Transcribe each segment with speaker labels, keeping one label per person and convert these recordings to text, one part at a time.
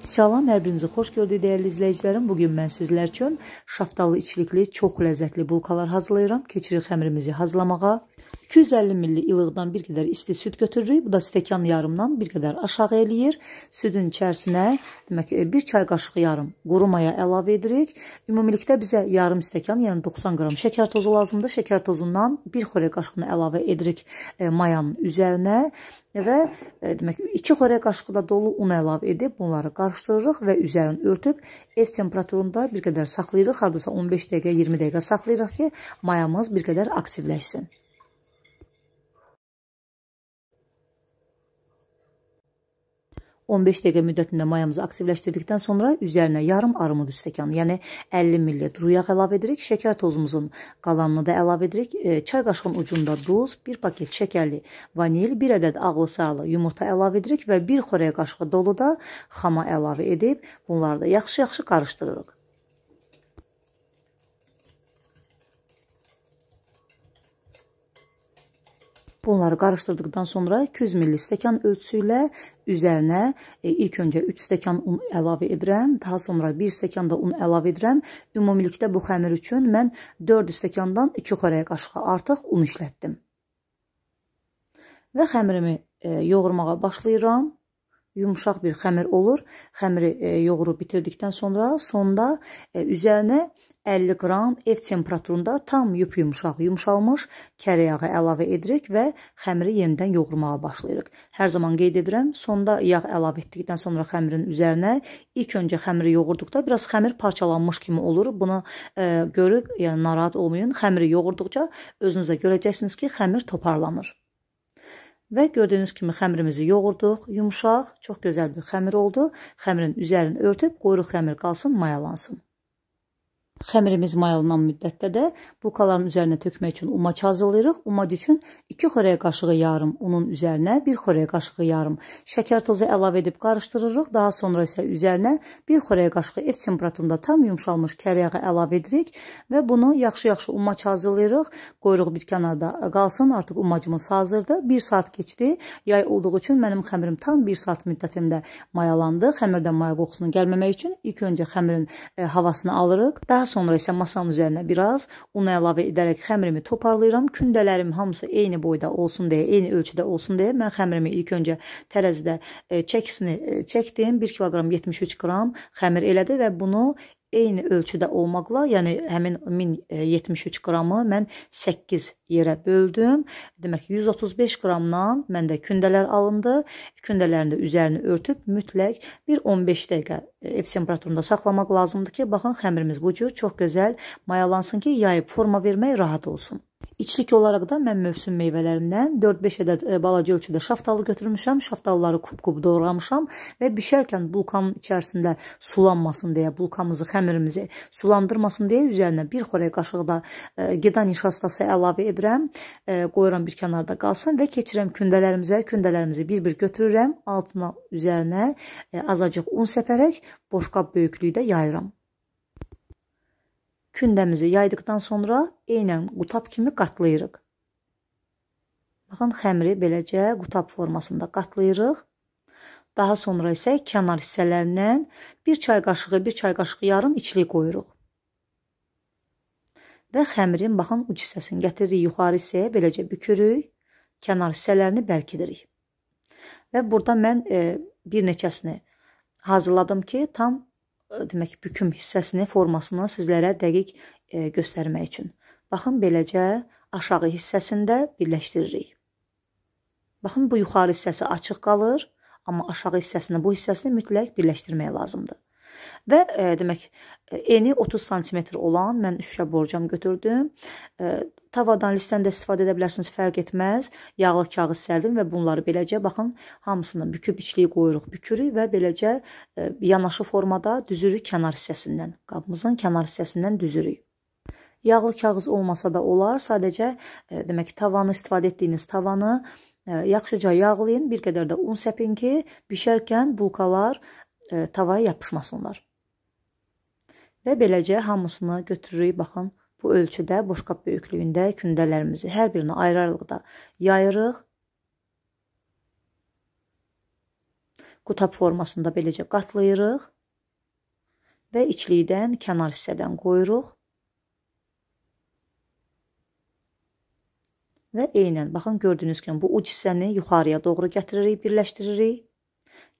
Speaker 1: Salam, hər birinizi xoş gördük dəyərli izləyicilərim. Bu gün mən sizlər üçün şaftalı içlikli çox ləzzətli bulkalar hazırlayıram. Keçirik xəmirimizi hazırlamağa. 250 milli ilıqdan bir qədər isti süd götürürük. Bu da stəkan yarımdan bir qədər aşağı eləyir. Südün içərisinə demək bir çay qaşığı yarım quru maya əlavə edirik. Ümumilikdə bizə yarım stəkan, yəni 90 qram şəkər tozu lazımdır. Şəkər tozundan bir xörək qaşığını əlavə edirik e, mayanın üzərinə və e, demək 2 xörək qaşığı da dolu un əlavə edib bunları qarışdırırıq və üzərini örtüb ev temperaturunda bir qədər saxlayırıq. Hardasa 15 dəqiqə, 20 dəqiqə saxlayırıq ki, mayamız bir qədər aktivləşsin. 15 dəqiqə müddətində mayamızı aktivləşdirdikdən sonra üzərinə yarım armud stəkanı, yəni 50 ml duru yağ əlavə edirik. Şəkər tozumuzun qalanını da əlavə edirik. E, çay qaşığının ucunda duz, 1 paket şəkərli vanil, 1 ədəd ağlı sarılı yumurta əlavə edirik və 1 xörək qaşığı dolu da xama əlavə edib bunları da yaxşı-yaxşı qarışdırırıq. Bunları qarışdırdıqdan sonra 200 ml stəkan ölçüsü ilə üzərinə e, ilk öncə 3 stəkan un əlavə edirəm, daha sonra 1 stəkan da un əlavə edirəm. Ümumilikdə bu xəmir üçün mən 4 stəkandan 2 xörək qaşığı artıq un işlətdim. Və xəmirimi e, yoğurmağa başlayıram yumuşaq bir xəmir olur. Xəmiri e, yoğurub bitirdikdən sonra sonda e, üzərinə 50 qram ev temperaturunda tam yup-yumuşaq yumşalmış kərə yağı əlavə edirik və xəmiri yenidən yoğurmağa başlayırıq. Hər zaman qeyd edirəm, sonda yağ əlavə etdikdən sonra xəmirin üzərinə ilk öncə xəmiri yoğurduqda biraz xəmir parçalanmış kimi olur. Bunu e, görüb, yəni narahat olmayın. Xəmiri yoğurduqca özünüz də görəcəksiniz ki, xəmir toparlanır. Və gördüyünüz kimi xəmirimizi yoğurduq, yumşaq, çox gözəl bir xəmir oldu. Xəmirin üzərini örtüb, qoyuruq xəmir qalsın, mayalansın. Xəmirimiz mayalanan müddətdə də bulkaların üzərinə tökmək üçün umac hazırlayırıq. Umac üçün 2 xörək qaşığı yarım unun üzərinə 1 xörək qaşığı yarım şəkər tozu əlavə edib qarışdırırıq. Daha sonra isə üzərinə 1 xörək qaşığı ev temperaturunda tam yumşalmış kər yağı əlavə edirik və bunu yaxşı-yaxşı umac hazırlayırıq. Qoyuruq bir kənarda qalsın. Artıq umacımız hazırdır. 1 saat keçdi. Yay olduğu üçün mənim xəmirim tam 1 saat müddətində mayalandı. Xəmirdən maya qoxusunun gəlməmək üçün ilk öncə xəmirin e, havasını alırıq. Daha sonra isə masanın üzərinə biraz un əlavə edərək xəmirimi toparlayıram. Kündələrim hamısı eyni boyda olsun deyə, eyni ölçüdə olsun deyə mən xəmirimi ilk öncə tərəzidə e, çəkisini e, çəkdim. 1 kiloqram 73 qram xəmir elədi və bunu eyni ölçüdə olmaqla, yəni həmin 1073 qramı mən 8 yerə böldüm. Demək 135 qramdan məndə kündələr alındı. Kündələrin də üzərini örtüb mütləq bir 15 dəqiqə ev temperaturunda saxlamaq lazımdır ki, baxın xəmirimiz bu cür çox gözəl mayalansın ki, yayıb forma vermək rahat olsun. İçlik olaraq da mən mövsüm meyvələrindən 4-5 ədəd e, balaca ölçüdə şaftalı götürmüşəm. Şaftalıları kub-kub doğramışam və bişərkən bulkanın içərisində sulanmasın deyə, bulkamızı, xəmirimizi sulandırmasın deyə üzərinə bir xörək qaşığı da e, qida nişastası əlavə edirəm. E, qoyuram bir kənarda qalsın və keçirəm kündələrimizə. Kündələrimizi bir-bir götürürəm. Altına, üzərinə azacıq un səpərək boşqab böyüklükdə yayıram. Kündəmizi yaydıqdan sonra eynən qutab kimi qatlayırıq. Baxın, xəmiri beləcə qutab formasında qatlayırıq. Daha sonra isə kənar hissələrindən bir çay qaşığı, bir çay qaşığı yarım içlik qoyuruq. Və xəmirin, baxın, uc hissəsini gətiririk yuxarı hissəyə, beləcə bükürük, kənar hissələrini bərkidirik. Və burada mən e, bir neçəsini hazırladım ki, tam demək büküm hissəsini, formasını sizlərə dəqiq e, göstərmək üçün. Baxın beləcə aşağı hissəsində birləşdiririk. Baxın bu yuxarı hissəsi açıq qalır, amma aşağı hissəsini, bu hissəsini mütləq birləşdirmək lazımdır. Və e, demək e, eni 30 sm olan mən şüşə borcam götürdüm. E, tavadan, listdən də istifadə edə bilərsiniz, fərq etməz. Yağlı kağız sərdim və bunları beləcə baxın, hamısını büküb içliyi qoyuruq, bükürük və beləcə e, yanaşı formada düzürük kənar hissəsindən. Qabımızın kənar hissəsindən düzürük. Yağlı kağız olmasa da olar. Sadəcə e, demək tavanı istifadə etdiyiniz tavanı e, yaxşıca yağlayın, bir qədər də un səpin ki, bişərkən bulkalar e, tavaya yapışmasınlar. Və beləcə hamısını götürürük, baxın, bu ölçüdə boşqab böyüklüyündə kündələrimizi hər birini ayrı-ayrılıqda yayırıq. qutab formasında beləcə qatlayırıq və içlikdən kənar hissədən qoyuruq. Və eynən, baxın gördüyünüz kimi bu uc hissəni yuxarıya doğru gətiririk, birləşdiririk.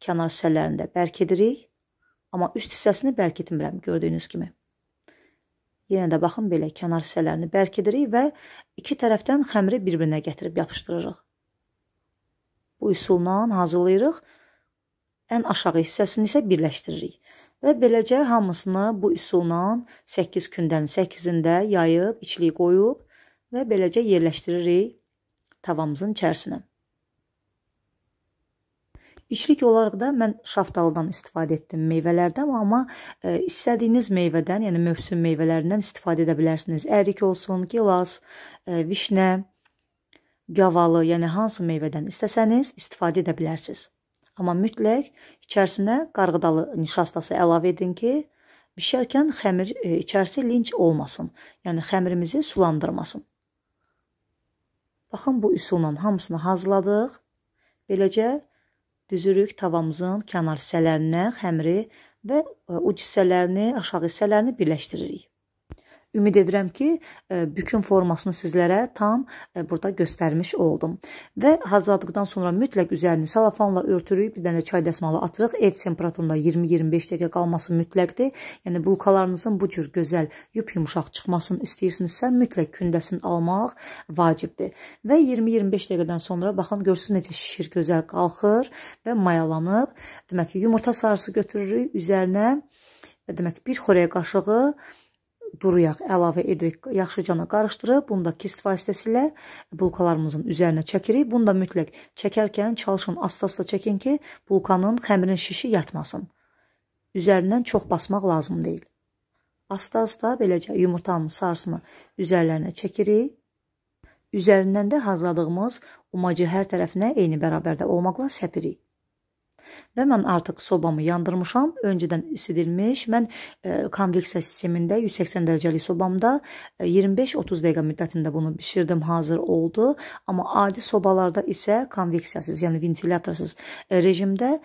Speaker 1: Kənar hissələrini də bərk edirik. Amma üst hissəsini bərk etmirəm, gördüyünüz kimi. Yenə də baxın belə kənar hissələrini bərk edirik və iki tərəfdən xəmiri bir-birinə gətirib yapışdırırıq. Bu üsulla hazırlayırıq. Ən aşağı hissəsini isə birləşdiririk. Və beləcə hamısını bu üsulla 8 gündən 8-ində yayıb, içliyi qoyub və beləcə yerləşdiririk tavamızın içərisinə. İçlik olaraq da mən şaftalıdan istifadə etdim meyvələrdən, amma e, istədiyiniz meyvədən, yəni mövsüm meyvələrindən istifadə edə bilərsiniz. Ərik olsun, gilas, e, vişnə, gavalı, yəni hansı meyvədən istəsəniz istifadə edə bilərsiniz. Amma mütləq içərisinə qarğıdalı nişastası əlavə edin ki, bişərkən xəmir e, içərisi linç olmasın. Yəni xəmirimizi sulandırmasın. Baxın bu üsulla hamısını hazırladıq. Beləcə düzürük tavamızın kənar hissələrinə xəmiri və e, uc hissələrini, aşağı hissələrini birləşdiririk. Ümid edirəm ki, e, bükün formasını sizlərə tam e, burada göstərmiş oldum. Və hazırladıqdan sonra mütləq üzərini salafanla örtürük, bir dənə çay dəsmalı atırıq. Ev temperaturunda 20-25 dəqiqə qalması mütləqdir. Yəni bulkalarınızın bu cür gözəl, yup-yumşaq çıxmasını istəyirsinizsə, mütləq kündəsini almaq vacibdir. Və 20-25 dəqiqədən sonra baxın görürsüz necə şişir, gözəl qalxır və mayalanıb. Demək ki, yumurta sarısı götürürük, üzərinə demək bir xörək qaşığı duru yağ əlavə edirik. Yaxşıcana qarışdırıb bunu da kist vasitəsilə bulkalarımızın üzərinə çəkirik. Bunu da mütləq çəkərkən çalışın asta-asta çəkin ki, bulkanın xəmirin şişi yatmasın. Üzərindən çox basmaq lazım deyil. Asta-asta beləcə yumurtanın sarısını üzərlərinə çəkirik. Üzərindən də hazırladığımız umacı hər tərəfinə eyni bərabərdə olmaqla səpirik. Və mən artıq sobamı yandırmışam. Öncədən isidilmiş. Mən e, konveksiya sistemində 180 dərəcəlik sobamda e, 25-30 dəqiqə müddətində bunu bişirdim, hazır oldu. Amma adi sobalarda isə konveksiyasız, yəni ventilatorsuz e, rejimdə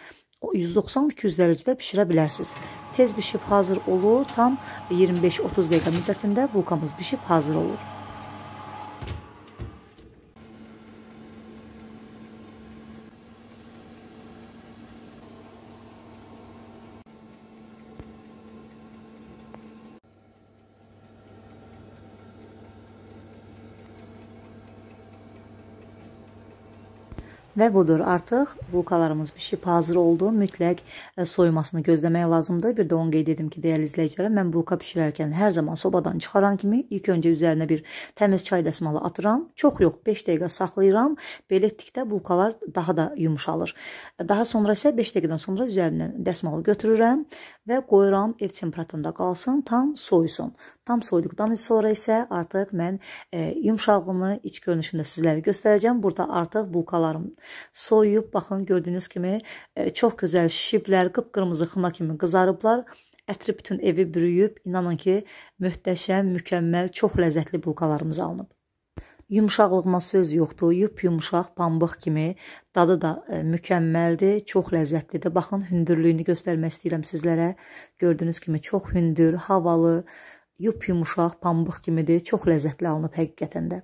Speaker 1: 190-200 dərəcədə bişirə bilərsiniz. Tez bişib hazır olur. Tam 25-30 dəqiqə müddətində bulkamız bişib hazır olur. Və budur, artıq bulkalarımız bişib hazır oldu. Mütləq e, soyumasını gözləmək lazımdır. Bir də onu qeyd edim ki, dəyərli izləyicilər, mən bulka bişirərkən hər zaman sobadan çıxaran kimi ilk öncə üzərinə bir təmiz çay dəsmalı atıram. Çox yox, 5 dəqiqə saxlayıram. Belə etdikdə bulkalar daha da yumşalır. Daha sonra isə 5 dəqiqədən sonra üzərindən dəsmalı götürürəm və qoyuram ev temperaturunda qalsın, tam soyusun. Tam soyduqdan sonra isə artıq mən e, yumşaqlığını iç görünüşündə sizlərə göstərəcəm. Burada artıq bulkalarım soyuyub, baxın gördüyünüz kimi e, çox gözəl şişiblər, qıpqırmızı xına kimi qızarıblar. Ətri bütün evi bürüyüb. İnanın ki, möhtəşəm, mükəmməl, çox ləzzətli bulkalarımız alınıb. Yumşaqlığına söz yoxdur. Yup yumşaq, pambıq kimi dadı da e, mükəmməldir, çox ləzzətlidir. Baxın hündürlüyünü göstərmək istəyirəm sizlərə. Gördüyünüz kimi çox hündür, havalı, yup yumuşaq, pambıq kimidir. Çox ləzzətli alınıb həqiqətən də.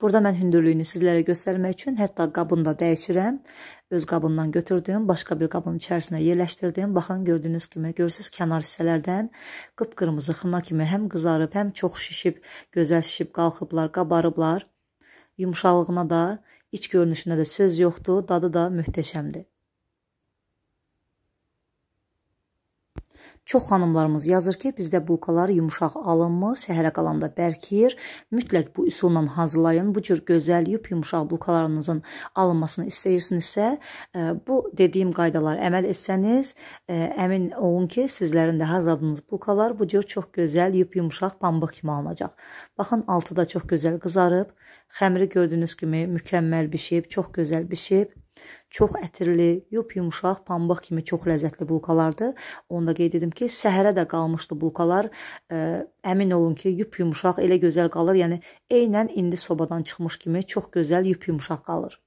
Speaker 1: Burada mən hündürlüyünü sizlərə göstərmək üçün hətta qabını da dəyişirəm. Öz qabından götürdüm, başqa bir qabın içərisinə yerləşdirdim. Baxın gördüyünüz kimi, görürsüz kənar hissələrdən qıpqırmızı xına kimi həm qızarıb, həm çox şişib, gözəl şişib qalxıblar, qabarıblar. Yumşalığına da, iç görünüşünə də söz yoxdur, dadı da möhtəşəmdir. Çox xanımlarımız yazır ki, bizdə bulkalar yumşaq alınmır, səhərə qalanda bərkiyir. Mütləq bu üsulla hazırlayın. Bu cür gözəl, yup-yumşaq bulkalarınızın alınmasını istəyirsinizsə, e, bu dediyim qaydalar əməl etsəniz, e, əmin olun ki, sizlərin də hazırladığınız bulkalar bu cür çox gözəl, yup-yumşaq pambıq kimi alınacaq. Baxın, altı da çox gözəl qızarıb. Xəmiri gördüyünüz kimi mükəmməl bişib, çox gözəl bişib. Çox ətirli, yup-yumşaq, pambıq kimi çox ləzzətli bulkalardır. Onu da qeyd edim ki, səhərə də qalmışdı bulkalar. Ə, əmin olun ki, yup-yumşaq elə gözəl qalır. Yəni eynən indi sobadan çıxmış kimi çox gözəl yup-yumşaq qalır.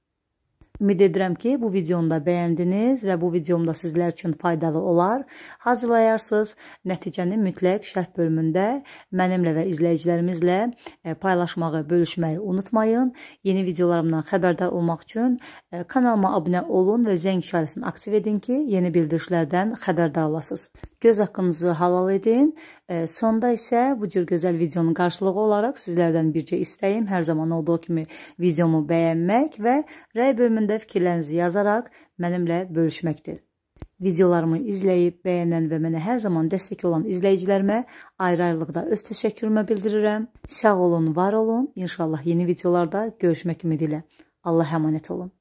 Speaker 1: Ümid edirəm ki, bu videonu da bəyəndiniz və bu videom da sizlər üçün faydalı olar. Hazırlayarsınız. Nəticəni mütləq şərh bölümündə mənimlə və izləyicilərimizlə e, paylaşmağı, bölüşməyi unutmayın. Yeni videolarımdan xəbərdar olmaq üçün e, kanalıma abunə olun və zəng işarəsini aktiv edin ki, yeni bildirişlərdən xəbərdar olasınız. Göz haqqınızı halal edin. E, sonda isə bu cür gözəl videonun qarşılığı olaraq sizlərdən bircə istəyim hər zaman olduğu kimi videomu bəyənmək və rəy bölümündə bölümündə fikirlərinizi yazaraq mənimlə bölüşməkdir. Videolarımı izləyib, bəyənən və mənə hər zaman dəstək olan izləyicilərimə ayrı-ayrılıqda öz təşəkkürümü bildirirəm. Sağ olun, var olun. İnşallah yeni videolarda görüşmək ümidi ilə. Allah əmanət olun.